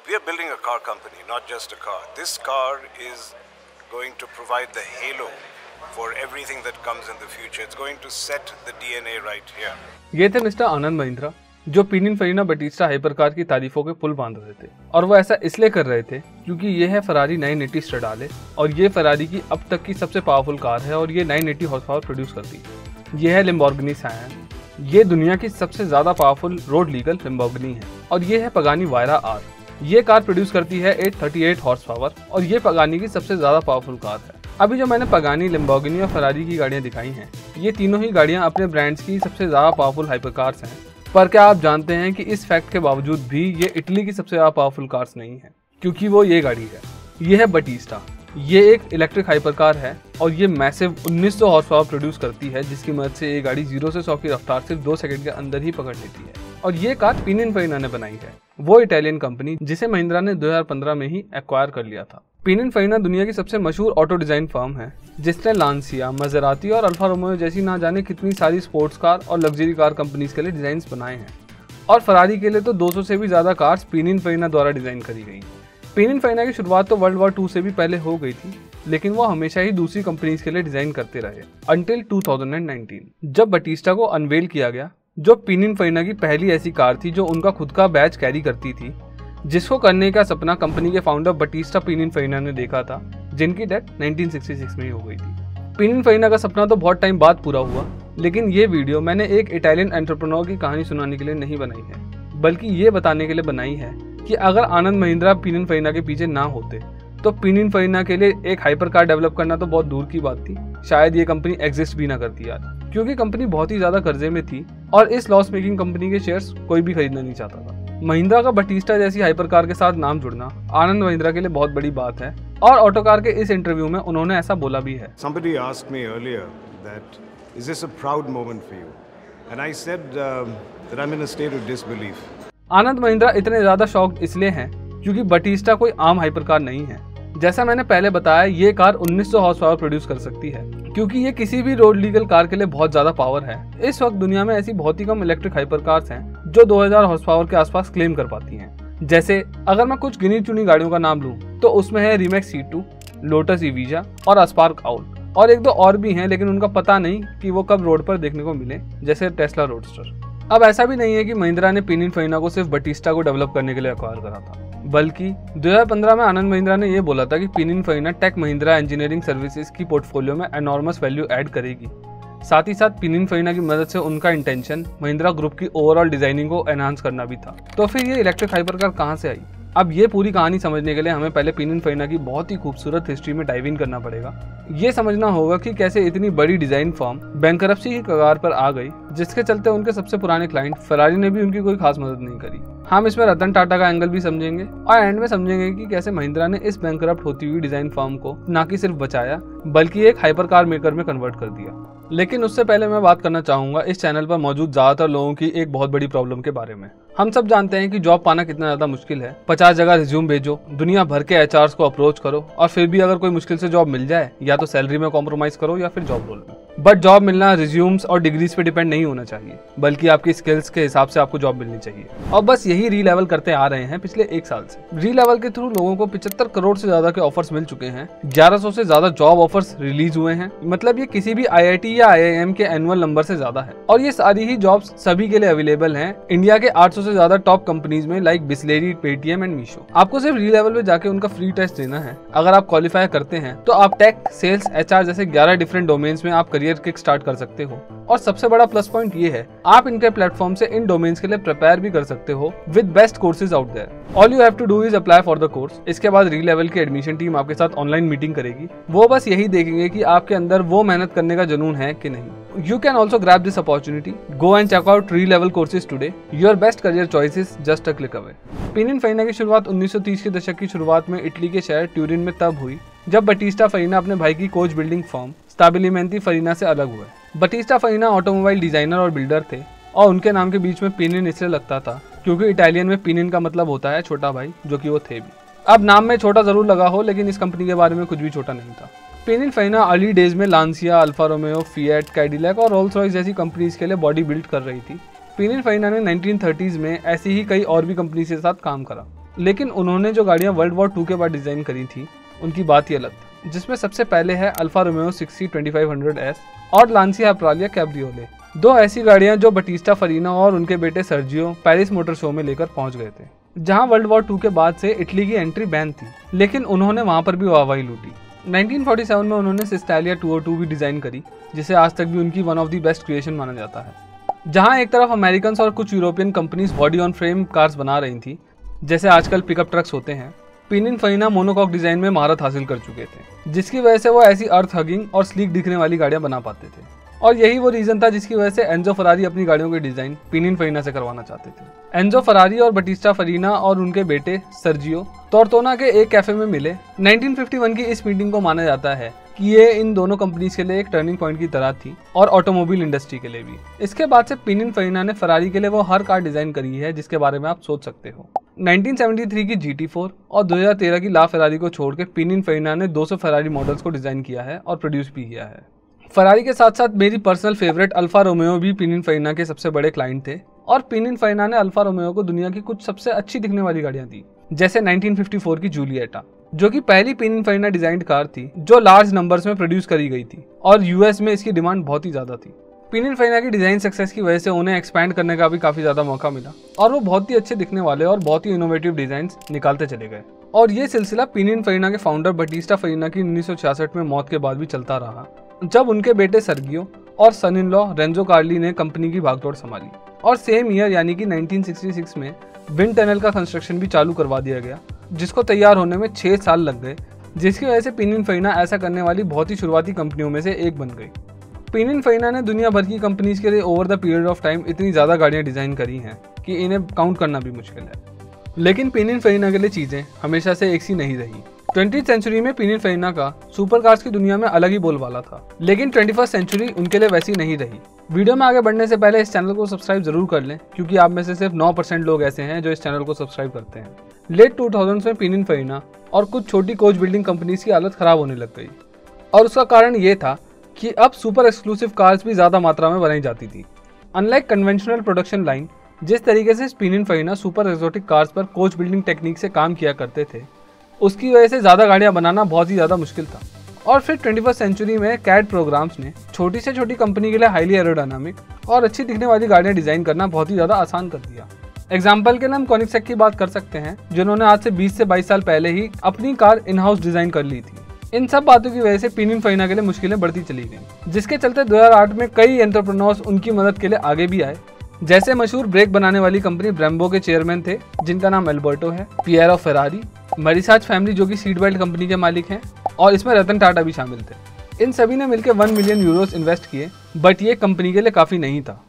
We are building a car company, not just a car. This car is going to provide the halo for everything that comes in the future. It's going to set the DNA right here. ये थे mister Anand Mahindra जो Pinin Farina Batista hypercar की तारीफों के पुल बाँध रहे थे और वो ऐसा इसलिए कर रहे थे क्योंकि ये है फरारी 980 स्ट्रडाले और ये फरारी की अब तक की सबसे पावरफुल कार है और ये 980 हॉर्स पावर प्रोड्यूस करती है ये है लिम्बॉर्गनी सायन ये दुनिया की सबसे ज़्यादा पावरफुल रोड लीगल लिम्बॉर्गनी है और ये है पगानी वायरा आर ये कार प्रोड्यूस करती है 838 हॉर्स पावर और ये पगानी की सबसे ज़्यादा पावरफुल कार है। अभी जो मैंने पगानी लिम्बोर्गिनी और फरारी की गाड़ियाँ दिखाई हैं, ये तीनों ही गाड़ियाँ अपने ब्रांड्स की सबसे ज़्यादा पावरफुल हाइपर कार्स हैं। पर क्या आप जानते हैं कि इस फैक्ट के बावजूद भी ये इटली की सबसे ज़्यादा पावरफुल कार्स नहीं है, क्योंकि वो ये गाड़ी है। ये है बटीस्टा ये एक इलेक्ट्रिक हाइपर कार है और ये मैसिव 1900 हॉर्स पावर प्रोड्यूस करती है, जिसकी मदद से ये गाड़ी ज़ीरो से सौ की रफ्तार सिर्फ़ दो सेकंड के अंदर ही पकड़ लेती है। और ये कार पिनियन फैना ने बनाई है। वो इटालियन कंपनी जिसे महिंद्रा ने 2015 में ही एक्वायर कर लिया था। पिनियन फैना दुनिया की सबसे मशहूर ऑटो डिज़ाइन फर्म है, जिसने लांसिया मजराती और अल्फ़ा रोमियो जैसी ना जाने कितनी सारी स्पोर्ट्स कार और लग्जरी कार कंपनीज़ के लिए डिज़ाइन बनाए हैं। और फरारी के लिए तो 200 से भी ज़्यादा कार्स पिनियन फैना द्वारा डिज़ाइन करी गई। पिनियन फैना की शुरुआत तो वर्ल्ड वॉर टू से भी पहले हो गई थी, लेकिन वो हमेशा ही दूसरी कंपनीज़ के लिए डिज़ाइन करते रहे अंटिल 2019 जब बटिस्टा को अनवेल किया गया जो पिनिन फैना की पहली ऐसी कार थी जो उनका खुद का बैच कैरी करती थी, जिसको करने का सपना कंपनी के फाउंडर बटिस्टा पिनिन फैना ने देखा था, जिनकी डेथ 1966 में ही हो गई थी। पिनिन फैना का सपना तो बहुत टाइम बाद पूरा हुआ, लेकिन ये वीडियो मैंने एक इटालियन एंटरप्रेन्योर की कहानी सुनाने के लिए नहीं बनाई है, बल्कि ये बताने के लिए बनाई है कि अगर आनंद महिंद्रा पिनिन फरीना के पीछे ना होते तो पिनिन फैना के लिए एक हाइपर कार डेवलप करना तो बहुत दूर की बात थी, शायद ये कंपनी एग्जिस्ट भी ना करती यार। क्योंकि कंपनी बहुत ही ज़्यादा कर्जे में थी और इस लॉस मेकिंग कंपनी के शेयर्स कोई भी खरीदना नहीं चाहता था महिंद्रा का बटिस्टा जैसी हाइपर कार के साथ नाम जुड़ना आनंद महिंद्रा के लिए बहुत बड़ी बात है और ऑटो कार के इस इंटरव्यू में उन्होंने ऐसा बोला भी है Somebody asked me earlier that is this a proud moment for you? And I said um, that I'm in a state of disbelief. Anand Mahindra इतने ज़्यादा शौक इसलिए हैं क्योंकि बटिस्टा कोई आम हाइपर कार नहीं है जैसा मैंने पहले बताया ये कार 1900 हॉर्स पावर प्रोड्यूस कर सकती है क्योंकि ये किसी भी रोड लीगल कार के लिए बहुत ज़्यादा पावर है। इस वक्त दुनिया में ऐसी बहुत ही कम इलेक्ट्रिक हाइपर कार्स हैं, जो 2000 हॉर्स पावर के आसपास क्लेम कर पाती हैं। जैसे, अगर मैं कुछ गिनी चुनी गाड़ियों का नाम लूँ तो उसमें है Rimac's C two Lotus Evija और अस्पार्क आउट और एक दो और भी हैं, लेकिन उनका पता नहीं कि वो कब रोड पर देखने को मिले, जैसे टेस्ला रोडस्टर अब ऐसा भी नहीं है कि महिंद्रा ने पिनिन फैना को सिर्फ़ बटिस्टा को डेवलप करने के लिए अक्वायर करा था। बल्कि 2015 में आनंद महिंद्रा ने यह बोला था कि Pininfarina Tech Mahindra engineering services की पोर्टफोलियो में एनॉर्मस वैल्यू ऐड करेगी। साथ ही साथ पिनिन फैना की मदद से उनका इंटेंशन महिंद्रा ग्रुप की ओवरऑल डिज़ाइनिंग को एनहांस करना भी था। तो फिर ये इलेक्ट्रिक हाइपर कार कहाँ से आई? अब ये पूरी कहानी समझने के लिए हमें पहले पिनिन फैना की बहुत ही खूबसूरत हिस्ट्री में डाइव इन करना पड़ेगा। ये समझना होगा कि कैसे इतनी बड़ी डिज़ाइन फॉर्म बैंकरप्सी की कगार पर आ गई, जिसके चलते उनके सबसे पुराने क्लाइंट फरारी ने भी उनकी कोई खास मदद नहीं करी। हम इसमें रतन टाटा का एंगल भी समझेंगे और एंड में समझेंगे कि कैसे महिंद्रा ने इस बैंक होती हुई डिज़ाइन फॉर्म को न कि सिर्फ़ बचाया, बल्कि एक हाइपर कार मेकर में कन्वर्ट कर दिया। लेकिन उससे पहले मैं बात करना चाहूँगा इस चैनल पर मौजूद ज़्यादातर लोगों की एक बहुत बड़ी प्रॉब्लम के बारे में। हम सब जानते हैं कि जॉब पाना कितना ज़्यादा मुश्किल है। पचास जगह रिज्यूम भेजो, दुनिया भर के एचआर को अप्रोच करो और फिर भी अगर कोई मुश्किल से जॉब मिल जाए, या तो सैलरी में कॉम्प्रोमाइज करो या फिर जॉब रोल में। बट जॉब मिलना रिज्यूम्स और डिग्रीज पे डिपेंड नहीं होना चाहिए। बल्कि आपकी स्किल्स के हिसाब से आपको जॉब मिलनी चाहिए। और बस यही री लेवल करते आ रहे हैं पिछले एक साल से। री लेवल के थ्रू लोगों को पिछहत्तर करोड़ से ज़्यादा के ऑफर्स मिल चुके हैं। 1100 से ज़्यादा जॉब ऑफर्स रिलीज़ हुए हैं। मतलब ये किसी भी आईआईटी या आई के एनुअल नंबर से ज़्यादा है। और ये सारी ही जॉब सभी के लिए अवेलेबल है। इंडिया के 800 से ज़्यादा टॉप कंपनीज़ में like Bisleri Paytm and Meesho आपको सिर्फ़ री लेवल में जाके उनका फ्री टेस्ट देना है। अगर आप क्वालिफाई करते हैं तो आप टेक सेल्स एचआर जैसे ग्यारह डिफरेंट डोमेन्स में आप करियर किक स्टार्ट कर सकते हो। और सबसे बड़ा प्लस पॉइंट ये है, आप इनके प्लेटफॉर्म से इन डोमेन्स के लिए प्रिपेयर भी कर सकते हो with best courses out there all you have to do is apply for the course इसके बाद री लेवल की एडमिशन टीम आपके साथ ऑनलाइन मीटिंग करेगी। वो बस यही देखेंगे कि आपके अंदर वो मेहनत करने का जुनून है कि नहीं। You can also grab this opportunity go and check out Relevel courses today your best career choices just a click away Pininfarina की शुरुआत 1930 के दशक की शुरुआत में इटली के शहर ट्यूरिन में तब हुई, जब बटिस्टा फरीना अपने भाई की coach building firm Stabilimenti Farina से अलग हुए। बटिस्टा फरीना ऑटोमोबाइल डिज़ाइनर और बिल्डर थे, और उनके नाम के बीच में पिनिन इसलिए लगता था क्योंकि इटालियन में पिनिन का मतलब होता है छोटा भाई, जो कि वो थे भी। अब नाम में छोटा ज़रूर लगा हो, लेकिन इस कंपनी के बारे में कुछ भी छोटा नहीं था। पेनिन फैना अर्ली डेज़ में Lancia Alfa Romeo Fiat Cadillac और रोल्स रॉयस जैसी कंपनीज़ के लिए बॉडी बिल्ड कर रही थी। पेनिन फैना ने 1930s में ऐसी ही कई और भी कंपनी के साथ काम करा, लेकिन उन्होंने जो गाड़ियाँ वर्ल्ड वॉर टू के बाद डिज़ाइन करी थी, उनकी बात ही अलग थी। जिसमें सबसे पहले है Alfa Romeo sixty twenty five hundred S और लांसिया अप्रालिया कैब्रियोले दो ऐसी गाड़ियाँ जो बटिस्टा फरीना और उनके बेटे सर्जियो पेरिस मोटर शो में लेकर पहुँच गए थे, जहाँ वर्ल्ड वॉर टू के बाद से इटली की एंट्री बैन थी, लेकिन उन्होंने वहाँ पर भी वाहवाही लूटी। 1947 में उन्होंने सिस्टालिया 202 भी डिज़ाइन करी, जिसे आज तक भी उनकी one of the best creation माना जाता है। जहाँ एक तरफ़ अमेरिकन और कुछ European companies body on frame cars बना रही थी, जैसे आजकल पिकअप ट्रक्स होते हैं पिनिन फैना मोनोकॉक डिज़ाइन में महारत हासिल कर चुके थे, जिसकी वजह से वो ऐसी अर्थ हगिंग और स्लीक दिखने वाली गाड़ियाँ बना पाते थे। और यही वो रीजन था जिसकी वजह से एंजो फरारी अपनी गाड़ियों के डिज़ाइन पिनिन फरीना से करवाना चाहते थे। एंजो फरारी और बटिस्टा फरीना और उनके बेटे सर्जियो तोरतोना के एक कैफ़े में मिले। 1951 की इस मीटिंग को माना जाता है कि ये इन दोनों कंपनीज़ के लिए एक टर्निंग पॉइंट की तरह थी और ऑटोमोबाइल इंडस्ट्री के लिए भी। इसके बाद से पिनिन फरीना ने फरारी के लिए वो हर कार डिज़ाइन करी है, जिसके बारे में आप सोच सकते हो। 1973 की GT4 और 2013 की ला फरारी को छोड़ के पिनिन फरीना ने 200 फरारी मॉडल्स को डिज़ाइन किया है और प्रोड्यूस भी किया है। फरारी के साथ साथ मेरी पर्सनल फेवरेट अल्फ़ा रोमियो भी पिनिन फैना के सबसे बड़े क्लाइंट थे और पिनिन फैना ने अल्फ़ा रोमियो को दुनिया की कुछ सबसे अच्छी दिखने वाली गाड़ियाँ दी, जैसे 1954 की जूलिएटा जो कि पहली पिनिन फैना डिजाइंड कार थी, जो लार्ज नंबर्स में प्रोड्यूस करी गई थी और यूएस में इसकी डिमांड बहुत ही ज़्यादा थी। पिनिन फैना की डिज़ाइन सक्सेस की वजह से उन्हें एक्सपैंड करने का भी काफ़ी ज़्यादा मौका मिला। और वो बहुत ही अच्छे दिखने वाले और बहुत ही इनोवेटिव डिज़ाइन निकालते चले गए। और ये सिलसिला पिनिन फरीना के फाउंडर बटिस्टा फरीना की उन्नीस सौ छियासठ में मौत के बाद भी चलता रहा। जब उनके बेटे सर्गियो और सन इन लॉ रेंजो कार्ली ने कंपनी की भागदौड़ संभाली। और सेम ईयर यानी कि 1966 में विंड टनल का कंस्ट्रक्शन भी चालू करवा दिया गया, जिसको तैयार होने में छः साल लग गए, जिसकी वजह से पिनिन फैना ऐसा करने वाली बहुत ही शुरुआती कंपनियों में से एक बन गई। पिनिन फैना ने दुनिया भर की कंपनीज़ के लिए over the period of time इतनी ज़्यादा गाड़ियाँ डिज़ाइन करी हैं कि इन्हें काउंट करना भी मुश्किल है। लेकिन पिनिन फैना के लिए चीज़ें हमेशा से एक सी नहीं रही। ट्वेंटी सेंचुरी में पिनिन फैना का सुपर कार्स की दुनिया में अलग ही बोलबाला था। लेकिन ट्वेंटी फ़र्स्ट सेंचुरी उनके लिए वैसी नहीं रही। वीडियो में आगे बढ़ने से पहले इस चैनल को सब्सक्राइब ज़रूर कर लें, क्योंकि आप में से सिर्फ़ 9 परसेंट लोग ऐसे हैं जो इस चैनल को सब्सक्राइब करते हैं। लेट टू में पिनिन फैना और कुछ छोटी कोच बिल्डिंग कंपनीज़ की हालत खराब होने लग गई। और उसका कारण ये था कि अब सुपर एक्सक्लूसिव कार्स भी ज़्यादा मात्रा में बनाई जाती थी। अनलाइक कन्वेंशनल प्रोडक्शन लाइन जिस तरीके से Pininfarina super exotic cars पर कोच बिल्डिंग टेक्निक से काम किया करते थे, उसकी वजह से ज़्यादा गाड़ियाँ बनाना बहुत ही ज़्यादा मुश्किल था। और फिर ट्वेंटी फ़र्स्ट सेंचुरी में कैड प्रोग्राम्स ने छोटी से छोटी कंपनी के लिए हाईली एरोडायनामिक और अच्छी दिखने वाली गाड़ियाँ डिज़ाइन करना बहुत ही ज़्यादा आसान कर दिया। एग्ज़ाम्पल के लिए हम कॉनिक्सेक की बात कर सकते हैं, जिन्होंने आज से 20 से 22 साल पहले ही अपनी कार इन हाउस डिज़ाइन कर ली थी। इन सब बातों की वजह से पिनिन फैना के लिए मुश्किलें बढ़ती चली गई, जिसके चलते 2008 में कई एंटरप्रेन्योर्स उनकी मदद के लिए आगे भी आए। जैसे मशहूर ब्रेक बनाने वाली कंपनी ब्रेम्बो के चेयरमैन थे, जिनका नाम एल्बर्टो है पियरो फेरारी मरीसाज फैमिली जो कि सीट बेल्ट कंपनी के मालिक हैं, और इसमें रतन टाटा भी शामिल थे। इन सभी ने मिलकर वन मिलियन यूरोस इन्वेस्ट किए बट ये कंपनी के लिए काफ़ी नहीं था।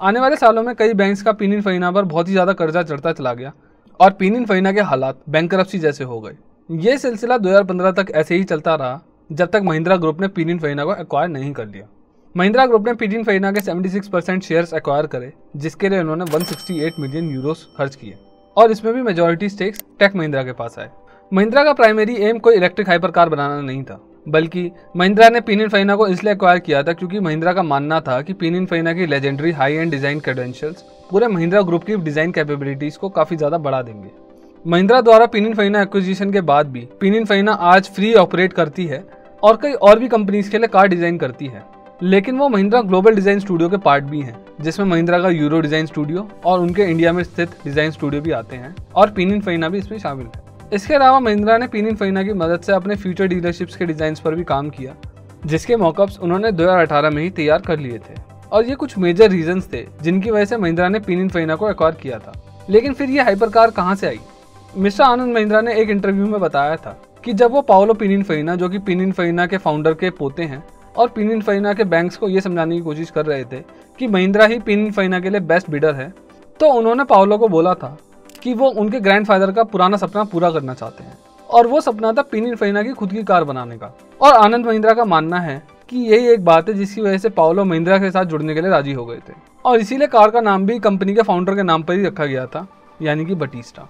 आने वाले सालों में कई बैंक्स का पिनिन फहीना पर बहुत ही ज़्यादा कर्जा चढ़ता चला गया, और पिनिन फहीना के हालात बैंक जैसे हो गए। ये सिलसिला 2015 तक ऐसे ही चलता रहा, जब तक महिंद्रा ग्रुप ने पिनिन फहीना को एक्वायर नहीं कर लिया। महिंद्रा ग्रुप ने पिनिन फहीना के 76 परसेंट शेयर एक्वायर करे, जिसके लिए उन्होंने 168 मिलियन यूरोस खर्च किए। और इसमें भी मेजोरिटी स्टेक्स टेक महिंद्रा के पास आए। महिंद्रा का प्राइमरी एम कोई इलेक्ट्रिक हाइपर कार बनाना नहीं था, बल्कि महिंद्रा ने पिनिन फैना को इसलिए एक्वायर किया था क्योंकि महिंद्रा का मानना था कि पिनिन फैना की legendary high end design credentials पूरे महिंद्रा ग्रुप की डिज़ाइन कैपेबिलिटीज को काफ़ी ज़्यादा बढ़ा देंगे। महिंद्रा द्वारा पिनिन फैना एक्विजिशन के बाद भी पिनिन फैना आज फ्री ऑपरेट करती है और कई और भी कंपनीज़ के लिए कार डिज़ाइन करती है। लेकिन वो महिंद्रा ग्लोबल डिज़ाइन स्टूडियो के पार्ट भी हैं, जिसमें महिंद्रा का यूरो डिज़ाइन स्टूडियो और उनके इंडिया में स्थित डिज़ाइन स्टूडियो भी आते हैं और पिनिन फैना भी इसमें शामिल है। इसके अलावा महिंद्रा ने पिनिन फैना की मदद से अपने फ्यूचर डीलरशिप्स के डिज़ाइन पर भी काम किया, जिसके मॉकअप्स उन्होंने 2018 में ही तैयार कर लिए थे। और ये कुछ मेजर रीजंस थे, जिनकी वजह से महिंद्रा ने पिनिन फैना को एक्वायर किया था। लेकिन फिर ये हाइपर कार कहाँ से आई? मिस्टर आनंद महिंद्रा ने एक इंटरव्यू में बताया था कि जब वो पाओलो पिनिन फैना जो कि पिनिन फैना के फाउंडर के पोते हैं, और पिनिन फैना के बैंक्स को ये समझाने की कोशिश कर रहे थे कि महिंद्रा ही पिनिन फैना के लिए बेस्ट बिडर है तो उन्होंने पाओलो को बोला था कि वो उनके ग्रैंडफादर का पुराना सपना पूरा करना चाहते हैं। और वो सपना था पिनिन फैना की खुद की कार बनाने का। और आनंद महिंद्रा का मानना है कि यही एक बात है जिसकी वजह से पाओलो महिंद्रा के साथ जुड़ने के लिए राज़ी हो गए थे। और इसीलिए कार का नाम भी कंपनी के फाउंडर के नाम पर ही रखा गया था, यानी कि बटिस्टा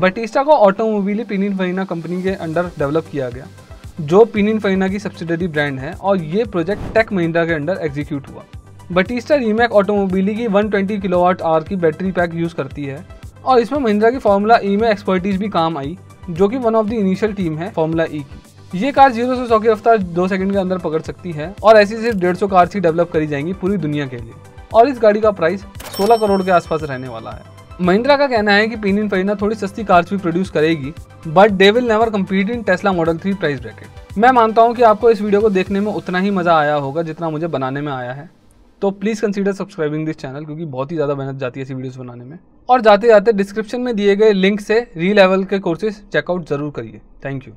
बटिस्टा को ऑटोमोबाइल पिनिन फैना कंपनी के अंडर डेवलप किया गया, जो पिनिन फैना की सब्सिडरी ब्रांड है और ये प्रोजेक्ट टेक महिंद्रा के अंडर एग्जीक्यूट हुआ। बटिस्टा रीमैक ऑटोमोबिली की 120 किलोवाट आवर की बैटरी पैक यूज़ करती है और इसमें महिंद्रा की फॉर्मूला ई में एक्सपर्टीज भी काम आई, जो कि one of the initial team है फॉर्मूला ई की। ये कार ज़ीरो से सौ की रफ्तार दो सेकंड के अंदर पकड़ सकती है और ऐसी सिर्फ़ डेढ़ सौ कार्स ही डेवलप करी जाएँगी पूरी दुनिया के लिए। और इस गाड़ी का प्राइस 16 करोड़ के आसपास रहने वाला है। महिंद्रा का कहना है कि पीनिन फरीना थोड़ी सस्ती कार्स भी प्रोड्यूस करेगी but they will never compete in Tesla model three price bracket मैं मानता हूँ कि आपको इस वीडियो को देखने में उतना ही मज़ा आया होगा जितना मुझे बनाने में आया है। तो please consider subscribing this channel क्योंकि बहुत ही ज़्यादा मेहनत जाती है ऐसी वीडियोस बनाने में। और जाते जाते डिस्क्रिप्शन में दिए गए लिंक से री लेवल के कोर्सेज चेकआउट ज़रूर करिए। Thank you